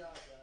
job, guys.